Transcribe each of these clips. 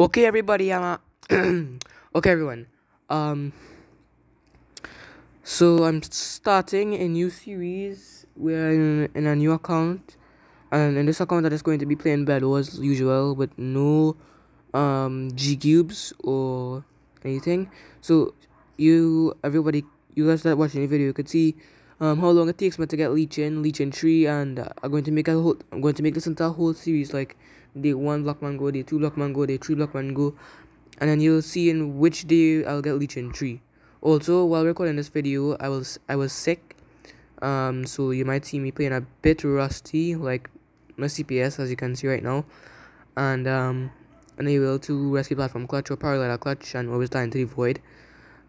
Okay, everybody. I'm okay, everyone. Um, so I'm starting a new series. We're in, in a new account, and in this account, I'm just going to be playing Bello as usual, with no um G cubes or anything. So you, everybody, you guys that watching the video, you could see um how long it takes me to get leeching, leeching tree, and uh, I'm going to make a whole. I'm going to make this into a whole series like day one Blockman Go, day two Blockman Go, day three Blockman Go, and then you'll see in which day I'll get leeching tree. Also, while recording this video, I was I was sick, um, so you might see me playing a bit rusty, like my CPS as you can see right now, and um, unable to rescue platform clutch or parallel clutch, and always dying to the void.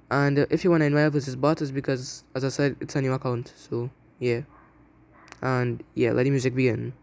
And uh, if you want to invite versus bot, is because as I said, it's a new account, so yeah. And yeah, let the music begin.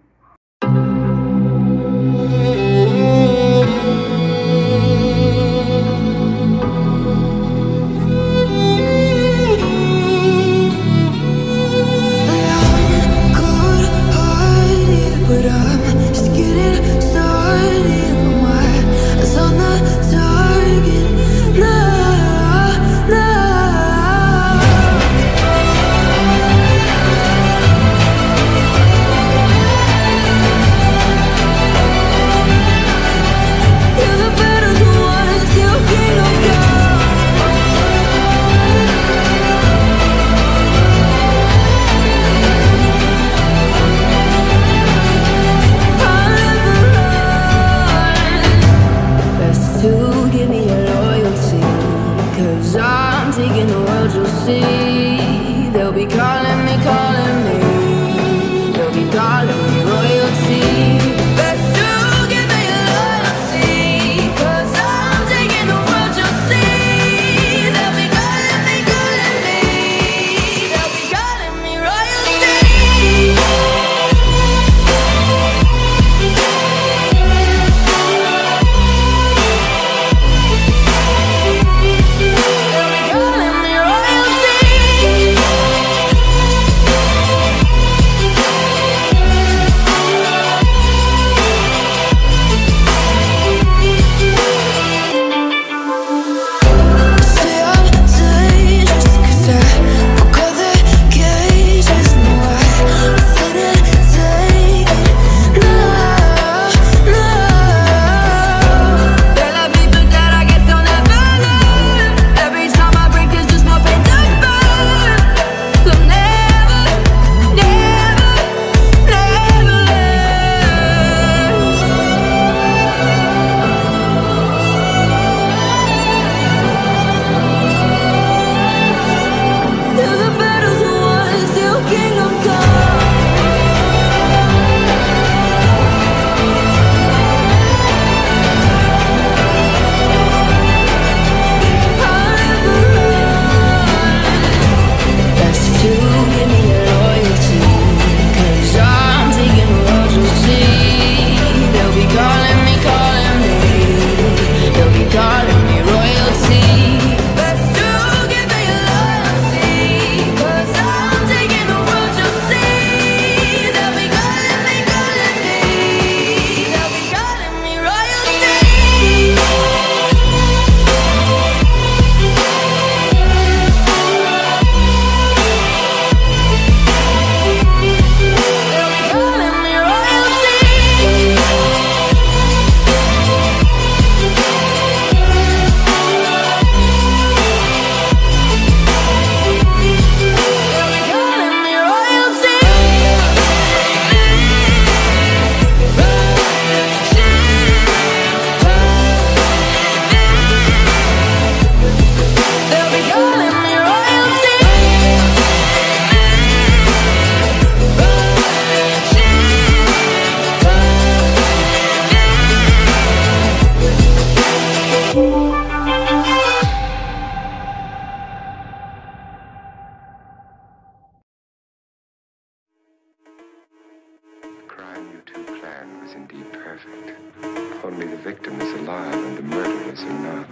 Only the victim is alive and the murderers are not.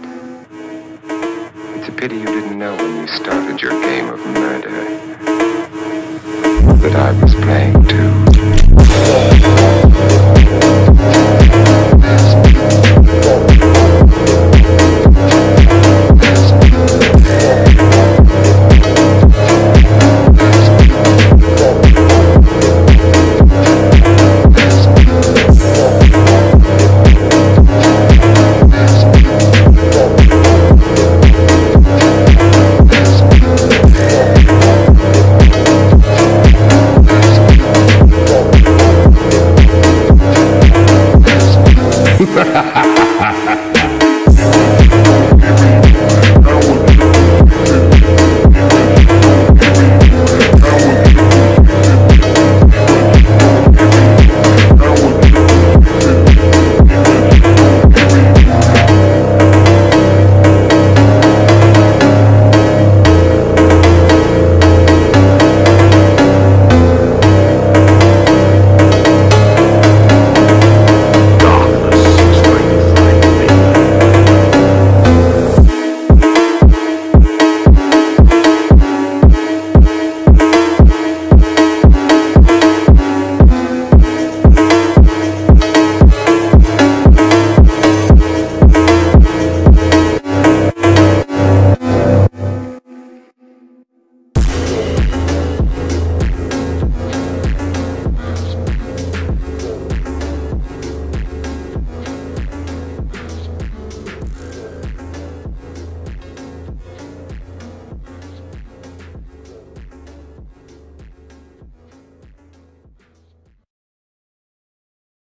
It's a pity you didn't know when you started your game of murder that I was playing too.